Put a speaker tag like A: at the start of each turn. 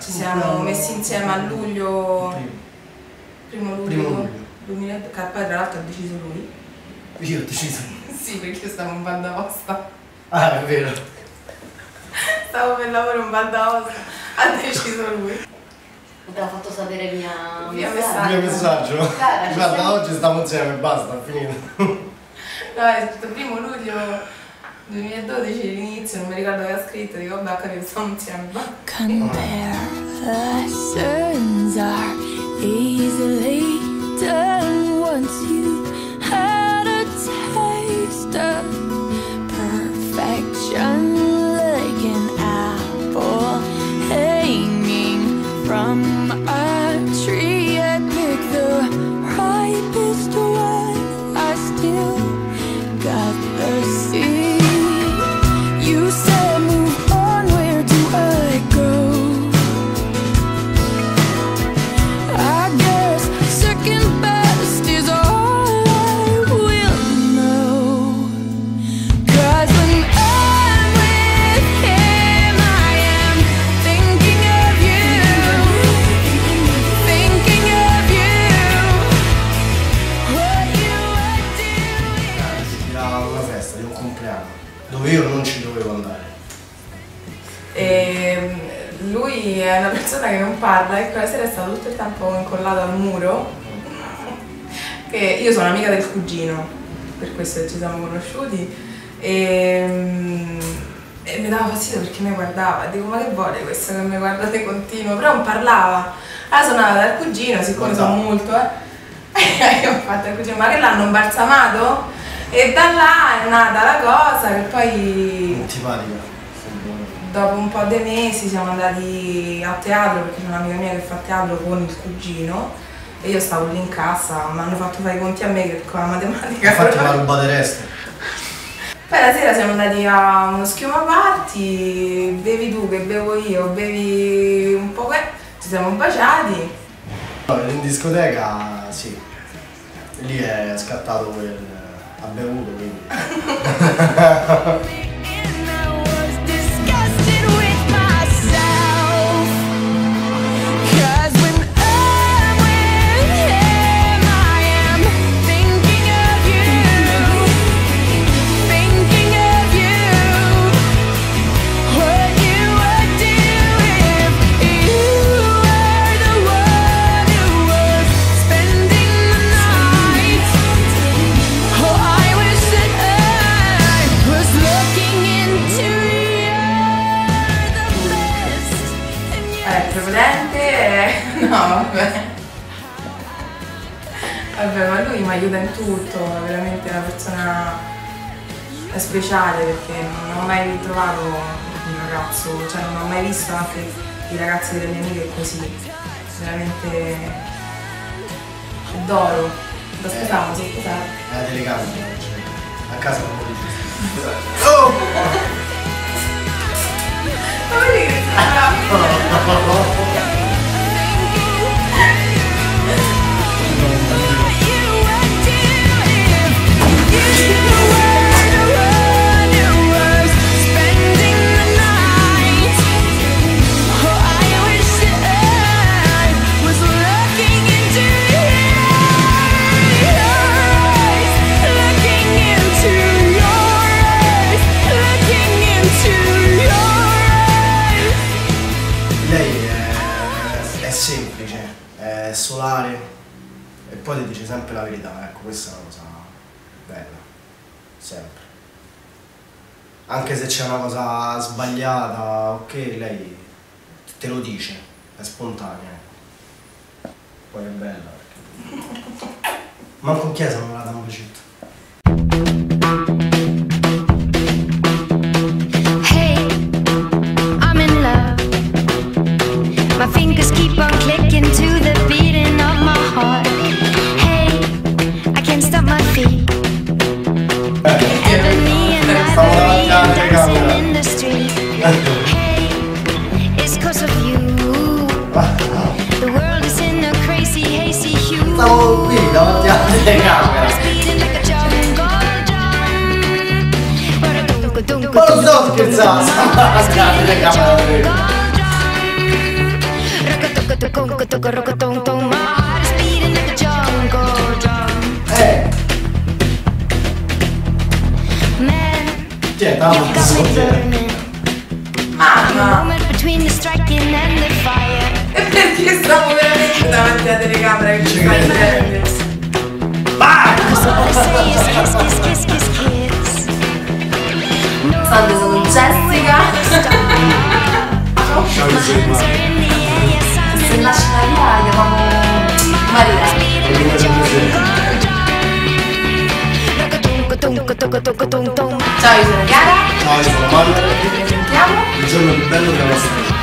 A: Ci siamo messi insieme a luglio, primo luglio,
B: Primo luglio.
A: 2000, che poi tra l'altro ha deciso lui.
B: Io ho deciso.
A: Sì, perché io stavo in Val d'Aosta.
B: Ah, è vero.
A: Stavo per lavoro in Val d'Aosta, ha deciso lui.
C: Te l'ha fatto sapere via,
A: Via
B: Il
A: messaggio.
B: mio messaggio.
C: Cara,
B: Guarda,
C: siamo-
B: oggi stiamo insieme, basta, è finito.
A: No, è scritto primo luglio 2012 l'inizio, non mi ricordo che ha scritto, dico vabbè, ho capito, stiamo insieme. va.
D: Comparisons
A: lui è una persona che non parla e quella sera è stato tutto il tempo incollato al muro. Che io sono amica del cugino, per questo ci siamo conosciuti. E, mm, e mi dava fastidio perché mi guardava. Dico, ma che vuole questo che mi guarda di continuo? Però non parlava. Allora sono andata dal cugino, siccome sono molto, eh. E ho fatto al cugino, ma che l'hanno imbalsamato? E da là è nata la cosa che poi
B: Antipatica.
A: Dopo un po' di mesi siamo andati a teatro perché c'è un'amica mia che fa teatro con il cugino e io stavo lì in cassa, mi hanno fatto fare i conti a me che con la matematica
B: Infatti
A: proprio-
B: la rubate resto.
A: Poi la sera siamo andati a uno schiuma party, bevi tu che bevo io, bevi un po' que... ci siamo baciati.
B: In discoteca sì. Lì è scattato quel. ha bevuto quindi.
A: È prepotente, è- no vabbè. Vabbè, ma lui mi aiuta in tutto, è veramente una persona speciale perché non ho mai trovato un ragazzo, cioè non ho mai visto anche i ragazzi delle mie amiche così. Veramente d'oro. Lo scusavo, sì, scusate.
B: È la telecamera. A casa non lo dice. Oh!
A: Ma
B: solare e poi ti dice sempre la verità, ecco, questa è una cosa bella, sempre. Anche se c'è una cosa sbagliata, ok, lei te lo dice, è spontanea. ecco. Poi è bella perché... Manco chiesa non la danno bacetto.
E: Hey, I'm in love. My fingers keep on
B: stavo davanti alla telecamera.
F: Rocotonco, rocotonco, my heart. Is beating like a jungle drum.
B: Eh,
F: Man,
B: chi è?
F: you
B: Tavolo
A: E perché stavo veramente davanti alla telecamera che ci fai.
F: No,
E: Salve, sono Jessica. Se nasce. Maria, chiamiamo Maria. Ciao, io sono Chiara.
B: Ciao, io sono Mario. 2,500달러 나왔습니다.